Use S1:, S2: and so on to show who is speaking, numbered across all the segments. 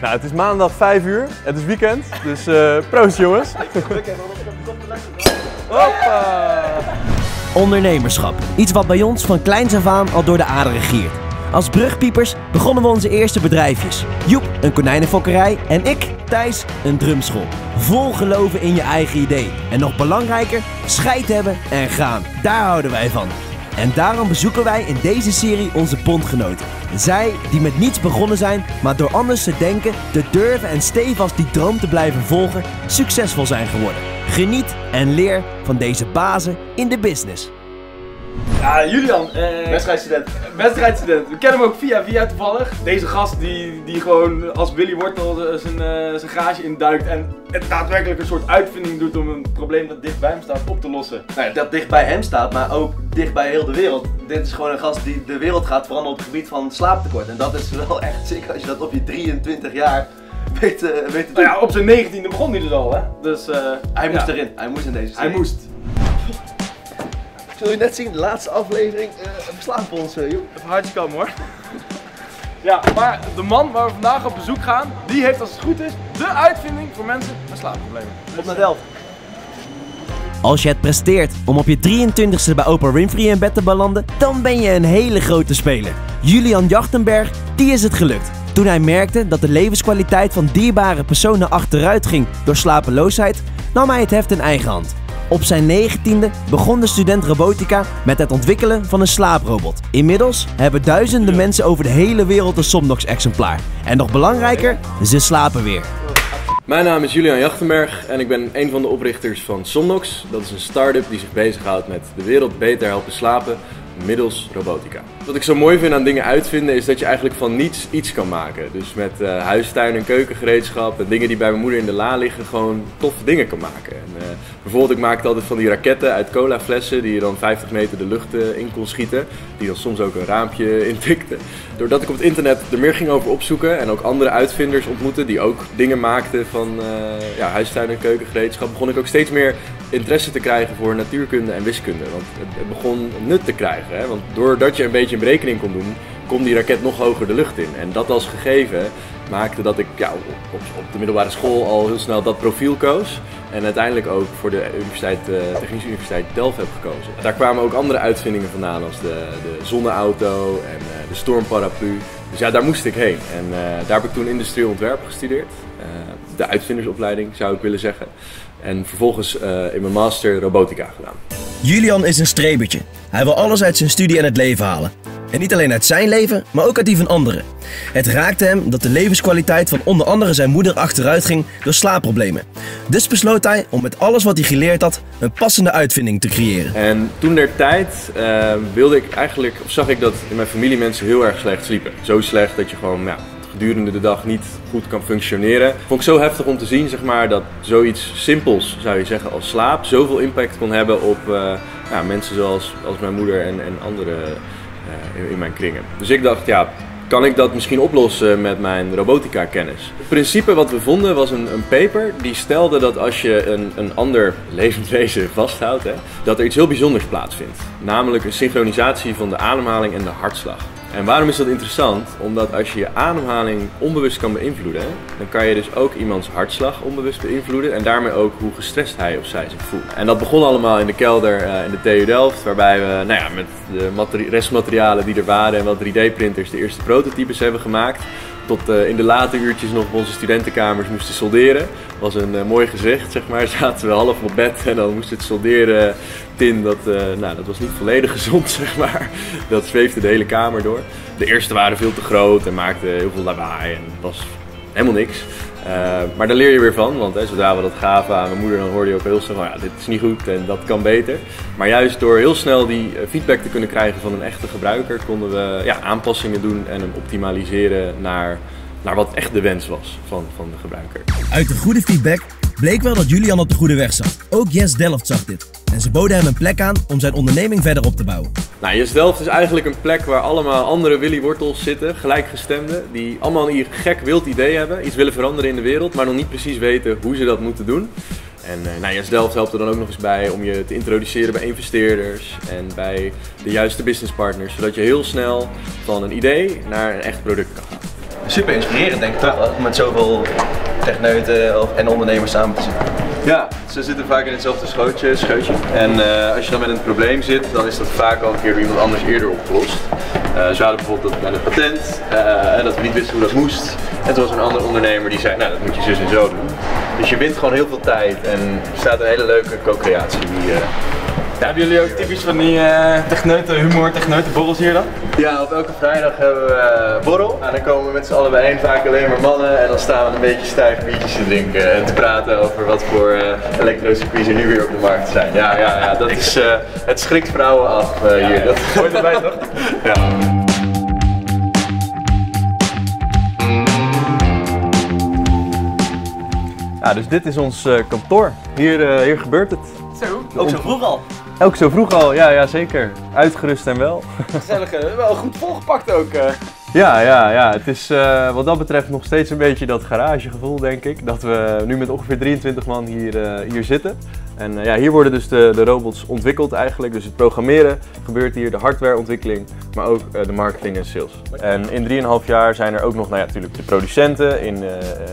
S1: Nou, het is maandag 5 uur. Het is weekend. Dus uh, proost jongens. Hoppa!
S2: Ondernemerschap. Iets wat bij ons van kleins af aan al door de aderen giert. Als brugpiepers begonnen we onze eerste bedrijfjes. Joep, een konijnenfokkerij en ik, Thijs, een drumschool. Vol geloven in je eigen idee. En nog belangrijker, scheid hebben en gaan. Daar houden wij van. En daarom bezoeken wij in deze serie onze bondgenoten. Zij die met niets begonnen zijn, maar door anders te denken, te durven en stevast die droom te blijven volgen, succesvol zijn geworden. Geniet en leer van deze bazen in de business.
S3: Ja, Julian, eh,
S4: Wedstrijdstudent.
S3: wedstrijdstudent. We kennen hem ook via via toevallig. Deze gast die, die gewoon als Willy Wortel eh, zijn, eh, zijn garage induikt en het daadwerkelijk een soort uitvinding doet om een probleem dat dicht bij hem staat op te lossen.
S4: Nou ja, dat dicht bij hem staat, maar ook dicht bij heel de wereld. Dit is gewoon een gast die de wereld gaat veranderen op het gebied van slaaptekort. En dat is wel echt zeker als je dat op je 23 jaar weet, eh, weet te doen.
S3: Nou ja, op zijn 19e begon hij dus al, hè? Dus
S4: hij moest
S3: ja,
S4: erin, hij moest in deze
S3: Hij moest.
S4: Zul je net zien, de laatste aflevering, uh, verslaan voor ons, uh, joh.
S3: Even komen hoor. Ja, maar de man waar we vandaag op bezoek gaan, die heeft als het goed is de uitvinding voor mensen met slaapproblemen.
S4: Op naar Delft.
S2: Als je het presteert om op je 23ste bij Oprah Winfrey in bed te belanden, dan ben je een hele grote speler. Julian Jachtenberg, die is het gelukt. Toen hij merkte dat de levenskwaliteit van dierbare personen achteruit ging door slapeloosheid, nam hij het heft in eigen hand. Op zijn 19e begon de student robotica met het ontwikkelen van een slaaprobot. Inmiddels hebben duizenden mensen over de hele wereld een Somnox-exemplaar. En nog belangrijker, ze slapen weer.
S5: Mijn naam is Julian Jachtenberg en ik ben een van de oprichters van Somnox. Dat is een start-up die zich bezighoudt met de wereld beter helpen slapen middels robotica. Wat ik zo mooi vind aan dingen uitvinden is dat je eigenlijk van niets iets kan maken. Dus met uh, huistuin en keukengereedschap en dingen die bij mijn moeder in de la liggen gewoon toffe dingen kan maken. En, uh, bijvoorbeeld ik maakte altijd van die raketten uit colaflessen die je dan 50 meter de lucht uh, in kon schieten. Die dan soms ook een raampje intikten. Doordat ik op het internet er meer ging over opzoeken en ook andere uitvinders ontmoette die ook dingen maakten van ja, huistuin en keukengereedschap, begon ik ook steeds meer interesse te krijgen voor natuurkunde en wiskunde. Want het, het begon nut te krijgen. Hè? Want doordat je een beetje een berekening kon doen, kon die raket nog hoger de lucht in. En dat als gegeven maakte dat ik ja, op, op de middelbare school al heel snel dat profiel koos. En uiteindelijk ook voor de universiteit, uh, Technische Universiteit Delft heb gekozen. Daar kwamen ook andere uitvindingen vandaan als de, de zonneauto en uh, de stormparaplu. Dus ja, daar moest ik heen. En uh, daar heb ik toen industrieel ontwerp gestudeerd. de uitvindersopleiding zou ik willen zeggen. En vervolgens in mijn master robotica gedaan.
S2: Julian is een strebertje. Hij wil alles uit zijn studie en het leven halen. En niet alleen uit zijn leven, maar ook uit die van anderen. Het raakte hem dat de levenskwaliteit van onder andere zijn moeder achteruit ging door slaapproblemen. Dus besloot hij om met alles wat hij geleerd had een passende uitvinding te creëren.
S5: En toen der tijd uh, wilde ik eigenlijk, of zag ik dat in mijn familie mensen heel erg slecht sliepen. Zo slecht dat je gewoon ja, gedurende de dag niet goed kan functioneren. Vond ik zo heftig om te zien zeg maar, dat zoiets simpels, zou je zeggen, als slaap, zoveel impact kon hebben op uh, ja, mensen zoals als mijn moeder en, en anderen uh, in, in mijn kringen. Dus ik dacht, ja, kan ik dat misschien oplossen met mijn robotica kennis? Het principe wat we vonden was een, een paper die stelde dat als je een, een ander levend wezen vasthoudt, hè, dat er iets heel bijzonders plaatsvindt. Namelijk een synchronisatie van de ademhaling en de hartslag. En waarom is dat interessant? Omdat als je je ademhaling onbewust kan beïnvloeden, dan kan je dus ook iemands hartslag onbewust beïnvloeden en daarmee ook hoe gestrest hij of zij zich voelt. En dat begon allemaal in de kelder uh, in de TU Delft, waarbij we nou ja, met de restmaterialen die er waren en wat 3D-printers de eerste prototypes hebben gemaakt. Tot uh, in de late uurtjes nog op onze studentenkamers moesten solderen. was een uh, mooi gezicht, zeg maar. Zaten we half op bed en dan moest het solderen tin. Dat, uh, nou, dat was niet volledig gezond, zeg maar. Dat zweefde de hele kamer door. De eerste waren veel te groot en maakten heel veel lawaai en was helemaal niks. Uh, maar daar leer je weer van, want hè, zodra we dat gaven aan mijn moeder, dan hoorde je ook heel snel van ja, dit is niet goed en dat kan beter. Maar juist door heel snel die feedback te kunnen krijgen van een echte gebruiker, konden we ja, aanpassingen doen en hem optimaliseren naar, naar wat echt de wens was van, van de gebruiker.
S2: Uit de goede feedback bleek wel dat Julian op de goede weg zat. Ook Yes Delft zag dit. En ze boden hem een plek aan om zijn onderneming verder op te bouwen.
S5: Nou, Yes Delft is eigenlijk een plek waar allemaal andere Willy Wortels zitten, gelijkgestemden, die allemaal een gek wild idee hebben, iets willen veranderen in de wereld, maar nog niet precies weten hoe ze dat moeten doen. En uh, nou, Yes Delft helpt er dan ook nog eens bij om je te introduceren bij investeerders en bij de juiste businesspartners, zodat je heel snel van een idee naar een echt product kan gaan.
S4: super inspirerend denk ik om met zoveel techneuten en ondernemers samen te zitten.
S5: Ja, ze zitten vaak in hetzelfde schootje, scheutje. En eh, als je dan met een probleem zit, dan is dat vaak al een keer door iemand anders eerder opgelost. Eh ze hadden bijvoorbeeld dat bij het patent, eh, dat we niet wisten hoe dat moest. En toen was een andere ondernemer die zei, nou dat moet je zus en zo doen. Dus je wint gewoon heel veel tijd en er staat een hele leuke co-creatie die... eh,
S3: Ja, hebben jullie ook typisch van die eh techneuten, humor, techneuten borrels hier dan?
S5: Ja, op elke vrijdag hebben we eh, borrel. En dan komen we met z'n allen bijeen, vaak alleen maar mannen. En dan staan we een beetje stijf biertjes te drinken en te praten over wat voor uh, elektrocircuits er nu weer op de markt zijn. Ja, ja, ja dat is, eh, het schrikt vrouwen af eh, hier. Dat
S3: Hoort erbij toch?
S5: ja.
S1: Ja, dus dit is ons eh, kantoor. Hier, eh, hier gebeurt het.
S4: Ook zo vroeg al.
S1: Ook zo vroeg al, ja, ja zeker. Uitgerust en wel.
S3: gezellig. Wel goed volgepakt ook. eh.
S1: Ja, ja, ja. Het is eh, wat dat betreft nog steeds een beetje dat garagegevoel, denk ik. Dat we nu met ongeveer 23 man hier, eh, hier zitten. En ja, hier worden dus de, de robots ontwikkeld eigenlijk. Dus het programmeren gebeurt hier, de hardwareontwikkeling, maar ook de marketing en sales. En in 3,5 jaar zijn er ook nog, nou ja, natuurlijk de producenten in,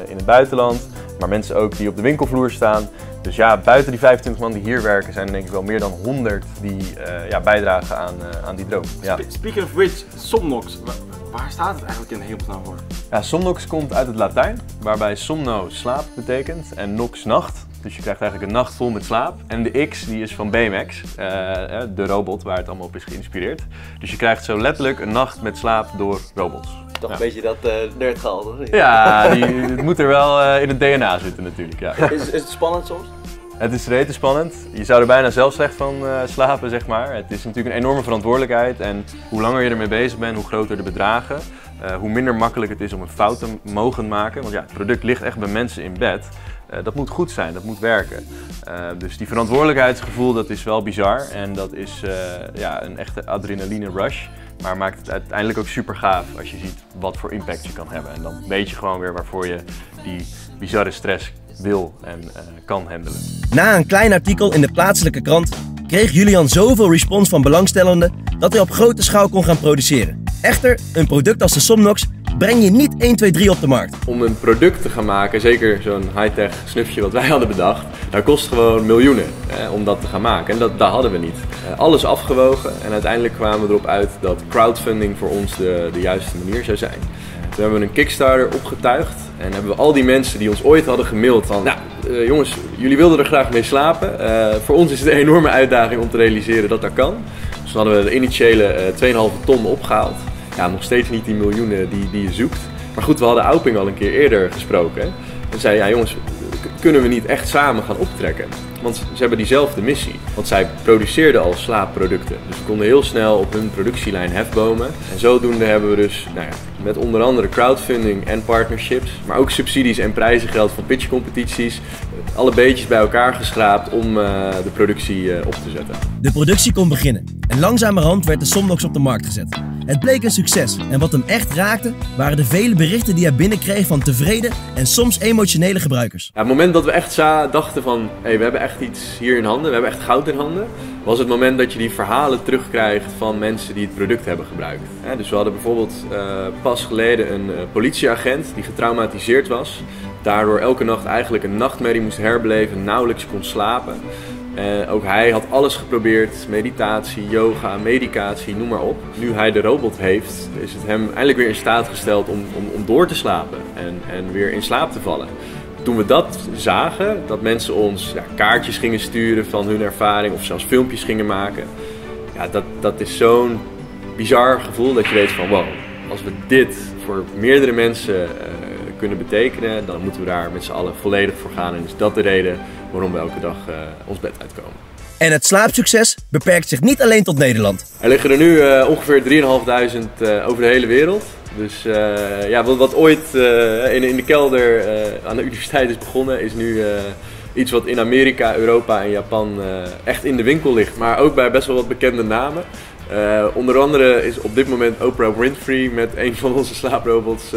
S1: in het buitenland. Maar mensen ook die op de winkelvloer staan. Dus ja, buiten die 25 man die hier werken, zijn er denk ik wel meer dan 100 die eh, ja, bijdragen aan, eh, aan die droom. Ja.
S3: Spe- Speaking of which, Somnox, wa- waar staat het eigenlijk in de hemelsnaam voor?
S1: Ja, somnox komt uit het Latijn, waarbij somno slaap betekent en nox nacht. Dus je krijgt eigenlijk een nacht vol met slaap. En de X die is van BMX, eh, eh, de robot waar het allemaal op is geïnspireerd. Dus je krijgt zo letterlijk een nacht met slaap door robots.
S4: Toch
S1: Ja.
S4: een beetje dat uh, nerdgehalte. of?
S1: Ja, die, het moet er wel eh, in het DNA zitten natuurlijk. Ja.
S4: Is, is het spannend soms?
S1: Het is rete spannend. Je zou er bijna zelf slecht van eh, slapen, zeg maar. Het is natuurlijk een enorme verantwoordelijkheid. En hoe langer je ermee bezig bent, hoe groter de bedragen. hoe minder makkelijk het is om een fout te mogen maken. Want ja, het product ligt echt bij mensen in bed. Dat moet goed zijn, dat moet werken. Dus die verantwoordelijkheidsgevoel, dat is wel bizar. En dat is ja, een echte adrenaline rush. Maar maakt het uiteindelijk ook super gaaf als je ziet wat voor impact je kan hebben. En dan weet je gewoon weer waarvoor je die bizarre stress wil en eh, kan handelen.
S2: Na een klein artikel in de plaatselijke krant kreeg Julian zoveel respons van belangstellenden dat hij op grote schaal kon gaan produceren. Echter, een product als de Somnox breng je niet 1, 2, 3 op de markt.
S5: Om een product te gaan maken, zeker zo'n high-tech snufje wat wij hadden bedacht, dat kost gewoon miljoenen eh, om dat te gaan maken. En dat, dat hadden we niet. Eh, alles afgewogen en uiteindelijk kwamen we erop uit dat crowdfunding voor ons de, de juiste manier zou zijn. Toen hebben we een Kickstarter opgetuigd en hebben we al die mensen die ons ooit hadden gemaild van, nou eh, jongens, jullie wilden er graag mee slapen. Voor ons is het een enorme uitdaging om te realiseren dat dat kan. Dus toen hadden we de initiële eh, 2,5 ton opgehaald. Ja, nog steeds niet die miljoenen die, die je zoekt. Maar goed, we hadden Auping al een keer eerder gesproken. En zei, ja jongens, kunnen we niet echt samen gaan optrekken? Want ze hebben diezelfde missie. Want zij produceerden al slaapproducten. Dus we konden heel snel op hun productielijn hefbomen. En zodoende hebben we dus nou ja, met onder andere crowdfunding en partnerships, maar ook subsidies en prijzengeld van pitchcompetities, alle beetjes bij elkaar geschraapt om eh, de productie eh, op te zetten.
S2: De productie kon beginnen en langzamerhand werd de Somnox op de markt gezet. Het bleek een succes en wat hem echt raakte waren de vele berichten die hij binnenkreeg van tevreden en soms emotionele gebruikers.
S5: Het moment dat we echt dachten van, hey, we hebben echt iets hier in handen, we hebben echt goud in handen, was het moment dat je die verhalen terugkrijgt van mensen die het product hebben gebruikt. Dus we hadden bijvoorbeeld eh, pas geleden een eh, politieagent die getraumatiseerd was, daardoor elke nacht eigenlijk een nachtmerrie moest herbeleven, nauwelijks kon slapen. Eh, ook hij had alles geprobeerd, meditatie, yoga, medicatie, noem maar op. Nu hij de robot heeft, is het hem eindelijk weer in staat gesteld om, om, om door te slapen en, en weer in slaap te vallen. Toen we dat zagen, dat mensen ons ja, kaartjes gingen sturen van hun ervaring of zelfs filmpjes gingen maken. Ja, dat, dat is zo'n bizar gevoel dat je weet van wow, als we dit voor meerdere mensen eh, kunnen betekenen, dan moeten we daar met z'n allen volledig voor gaan. En is dat de reden waarom we elke dag eh, ons bed uitkomen.
S2: En het slaapsucces beperkt zich niet alleen tot Nederland.
S5: Er liggen er nu eh, ongeveer 3.500 eh, over de hele wereld. Dus ja, wat, wat ooit in, in de kelder aan de universiteit is begonnen, is nu iets wat in Amerika, Europa en Japan echt in de winkel ligt. Maar ook bij best wel wat bekende namen. Onder andere is op dit moment Oprah Winfrey met een van onze slaaprobots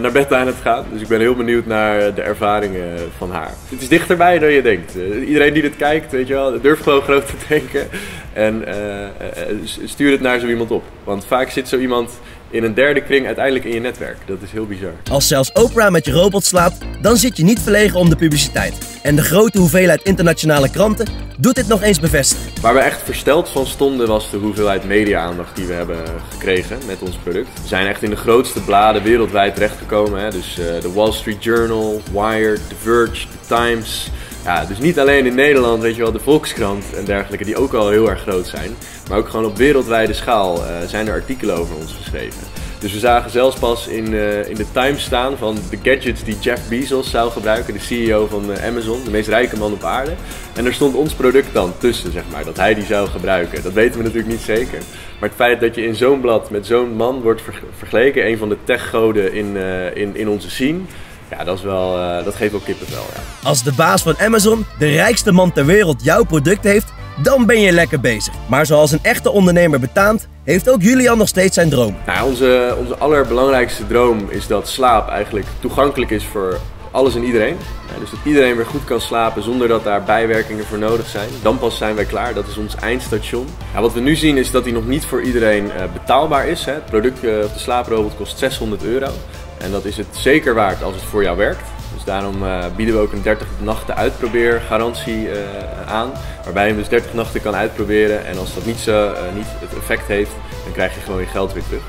S5: naar bed aan het gaan. Dus ik ben heel benieuwd naar de ervaringen van haar. Het is dichterbij dan je denkt. Eh, iedereen die dit kijkt, weet je wel, durf gewoon groot te denken. En eh, eh, eh, stuur het naar zo iemand op. Want vaak zit zo iemand in een derde kring uiteindelijk in je netwerk. Dat is heel bizar.
S2: Als zelfs Oprah met je robot slaapt, dan zit je niet verlegen om de publiciteit. En de grote hoeveelheid internationale kranten doet dit nog eens bevestigen.
S5: Waar we echt versteld van stonden was de hoeveelheid media-aandacht die we hebben gekregen met ons product. We zijn echt in de grootste bladen wereldwijd terechtgekomen. Hè? Dus uh, de Wall Street Journal, Wired, The Verge, The Times. Ja, dus niet alleen in Nederland, weet je wel, de Volkskrant en dergelijke, die ook al heel erg groot zijn. Maar ook gewoon op wereldwijde schaal uh, zijn er artikelen over ons geschreven. Dus we zagen zelfs pas in, uh, in de Times staan van de gadgets die Jeff Bezos zou gebruiken, de CEO van uh, Amazon, de meest rijke man op aarde. En er stond ons product dan tussen, zeg maar, dat hij die zou gebruiken. Dat weten we natuurlijk niet zeker. Maar het feit dat je in zo'n blad met zo'n man wordt ver vergeleken, een van de techgoden in, in, in onze scene, ja, dat, is wel, uh, dat geeft wel kippenvel. Ja.
S2: Als de baas van Amazon, de rijkste man ter wereld, jouw product heeft, dan ben je lekker bezig. Maar zoals een echte ondernemer betaamt, heeft ook Julian nog steeds zijn droom.
S5: Nou, onze, onze allerbelangrijkste droom is dat slaap eigenlijk toegankelijk is voor alles en iedereen. Dus dat iedereen weer goed kan slapen zonder dat daar bijwerkingen voor nodig zijn. Dan pas zijn wij klaar, dat is ons eindstation. Ja, wat we nu zien is dat die nog niet voor iedereen uh, betaalbaar is. Hè. Het product uh, de slaaprobot kost 600 euro. En dat is het zeker waard als het voor jou werkt. Dus daarom uh, bieden we ook een 30 nachten uitprobeergarantie uh, aan. Waarbij je dus 30 nachten kan uitproberen. En als dat niet, zo, uh, niet het effect heeft, dan krijg je gewoon je geld weer terug.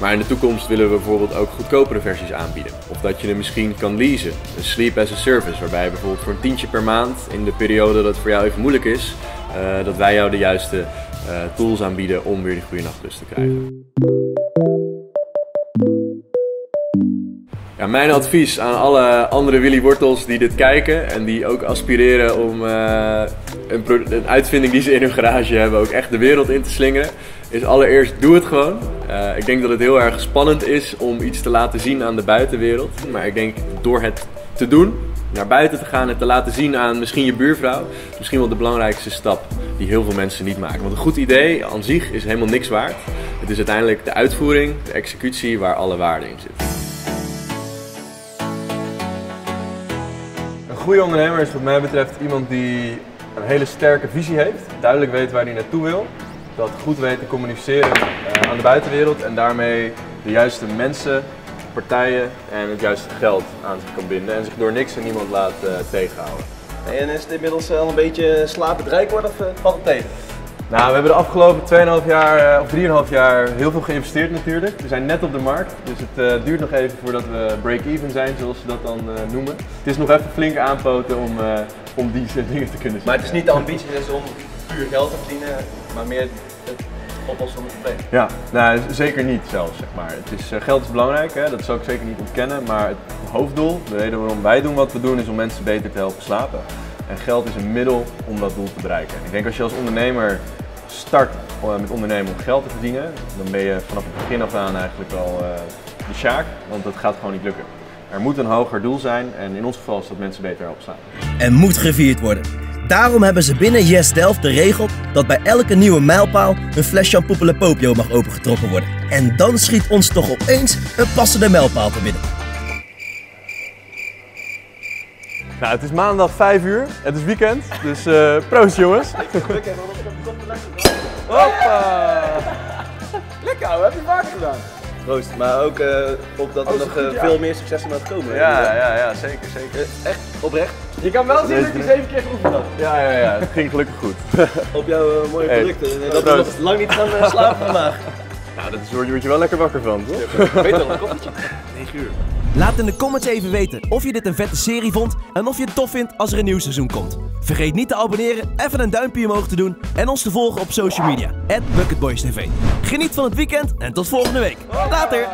S5: Maar in de toekomst willen we bijvoorbeeld ook goedkopere versies aanbieden. Of dat je hem misschien kan leasen. Een sleep as a service. Waarbij je bijvoorbeeld voor een tientje per maand in de periode dat het voor jou even moeilijk is. dat wij jou de juiste tools aanbieden om weer die goede nachtrust te krijgen. Mijn advies aan alle andere Willy Wortels die dit kijken en die ook aspireren om uh, een, een, uitvinding die ze in hun garage hebben ook echt de wereld in te slingeren, is allereerst doe het gewoon. Uh, ik denk dat het heel erg spannend is om iets te laten zien aan de buitenwereld, maar ik denk door het te doen, naar buiten te gaan en te laten zien aan misschien je buurvrouw, is misschien wel de belangrijkste stap die heel veel mensen niet maken. Want een goed idee aan zich is helemaal niks waard. Het is uiteindelijk de uitvoering, de executie waar alle waarde in zit.
S1: Goede ondernemer is wat mij betreft iemand die een hele sterke visie heeft, duidelijk weet waar hij naartoe wil, dat goed weet te communiceren uh, aan de buitenwereld en daarmee de juiste mensen, partijen en het juiste geld aan zich kan binden en zich door niks en niemand laat uh, tegenhouden.
S4: En is het inmiddels al een beetje slapend rijk worden of uh, valt het tegen?
S1: Nou, we hebben de afgelopen 2,5 jaar of 3,5 jaar heel veel geïnvesteerd natuurlijk. We zijn net op de markt, dus het uh, duurt nog even voordat we break-even zijn, zoals ze dat dan uh, noemen. Het is nog even flink aanpoten om, uh, om die dingen te kunnen zien.
S4: Maar het is niet de ambitie dus om puur geld te verdienen, maar meer het oplossen van het probleem.
S1: Ja, nou, zeker niet zelfs, zeg maar. Het is, geld is belangrijk, hè? dat zou ik zeker niet ontkennen, maar het hoofddoel, de reden waarom wij doen wat we doen, is om mensen beter te helpen slapen. En geld is een middel om dat doel te bereiken. Ik denk als je als ondernemer start met ondernemen om geld te verdienen, dan ben je vanaf het begin af aan eigenlijk wel uh, de sjaak, want dat gaat gewoon niet lukken. Er moet een hoger doel zijn en in ons geval is dat mensen beter helpen slaan.
S2: En moet gevierd worden. Daarom hebben ze binnen Yes Delft de regel dat bij elke nieuwe mijlpaal een fles shampoo Lepopio mag opengetrokken worden. En dan schiet ons toch opeens een passende mijlpaal te binnen.
S1: Nou, het is maandag 5 uur, het is weekend, dus uh, proost jongens. Hoppa!
S3: Lekker ouwe, heb je vaker gedaan?
S4: Proost, maar ook uh, op dat er
S3: Oh,
S4: nog
S3: goed,
S4: uh,
S3: ja.
S4: veel meer successen gaat komen.
S1: Ja, ja, ja, zeker, zeker.
S4: Uh, echt, oprecht,
S3: Je kan wel zien dat je zeven keer geoefend had.
S1: Ja, ja, ja, het ging gelukkig goed.
S4: op jouw uh, mooie
S1: Hey,
S4: producten. dat we nog lang niet gaan uh, slapen vandaag.
S1: Nou, dat is, word je word je wel lekker wakker van, toch?
S4: Weet wel, een koffietje. 9 uur.
S2: Laat in de comments even weten of je dit een vette serie vond en of je het tof vindt als er een nieuw seizoen komt. Vergeet niet te abonneren, even een duimpje omhoog te doen en ons te volgen op social media. @bucketboystv. Geniet van het weekend en tot volgende week. Later!